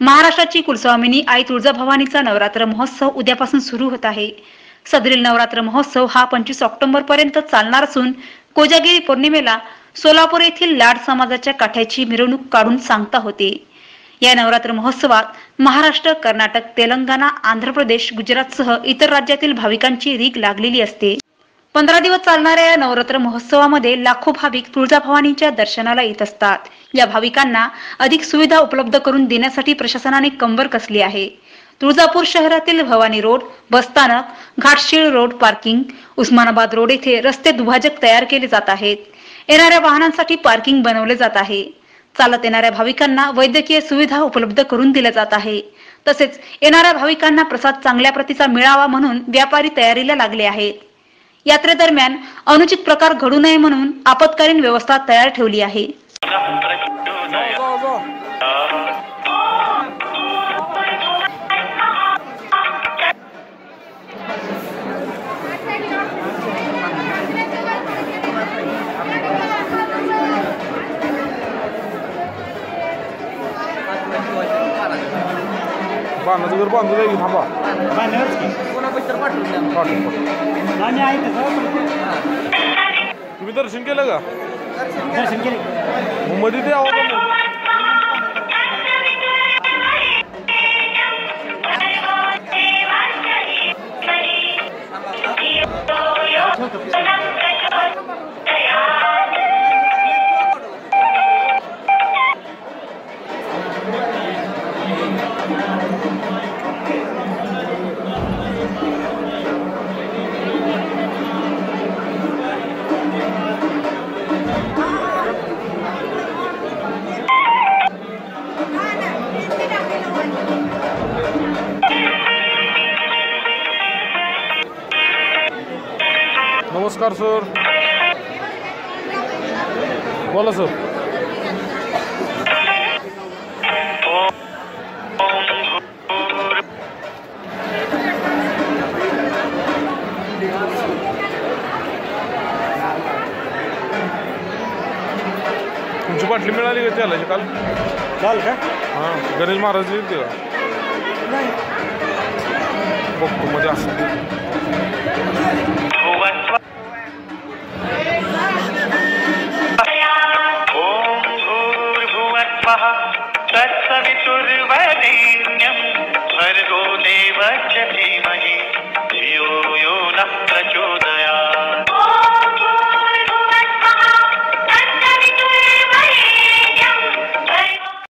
महाराष्ट्राची कुलस्वामिनी आई तुळजाभवानीचा नवरात्र महोत्सव उद्यापासून सुरू होत आहे. सदरील नवरात्र महोत्सव हा पंचवीस ऑक्टोबर पर्यंत चालणार असून कोजागिरी पौर्णिमेला सोलापूर येथील लाड समाजाच्या काठ्याची मिरवणूक काढून सांगता होते. या नवरात्र महोत्सवात महाराष्ट्र कर्नाटक तेलंगणा आंध्र प्रदेश गुजरातसह इतर राज्यातील भाविकांची रीग लागलेली असते. पंधरा दिवस चालणाऱ्या या नवरात्र महोत्सवामध्ये लाखो भाविक तुळजाभवानीच्या दर्शनाला येत असतात. या भाविकांना अधिक सुविधा उपलब्ध करून देण्यासाठी प्रशासनाने कंबर कसली आहे. तुळजापूर शहरातील भवानी रोड बसस्थानक Ghatshil road parking Osmanabad road येथे रस्ते दुभाजक तयार केले जात आहेत. येणाऱ्या वाहनांसाठी पार्किंग बनवले जात आहे. चालत येणाऱ्या भाविकांना वैद्यकीय सुविधा उपलब्ध करून दिल्या जात आहे. तसेच येणाऱ्या भाविकांना प्रसाद चांगल्या प्रतीचा मिळावा म्हणून व्यापारी तयारीला लागले आहेत. यात्रेदरम्यान अनुचित प्रकार घडू नये म्हणून आपत्कालीन व्यवस्था तयार ठेवली आहे. बांधाचं घर बांधू जाईल थांबा. तुम्ही दर्शन केलं का? दर्शन केले. मग मध्ये ते आवाज आला. नमस्कार सर. बोला सर. तुमची बाटली मिळाली का त्याला काल? चाल का? हां गणेश महाराज दिली का? बघतो मध्ये असं भूर्भुवस्वः तत्सवितुर्वरेण्यं भर्गो देवस्य धीमहि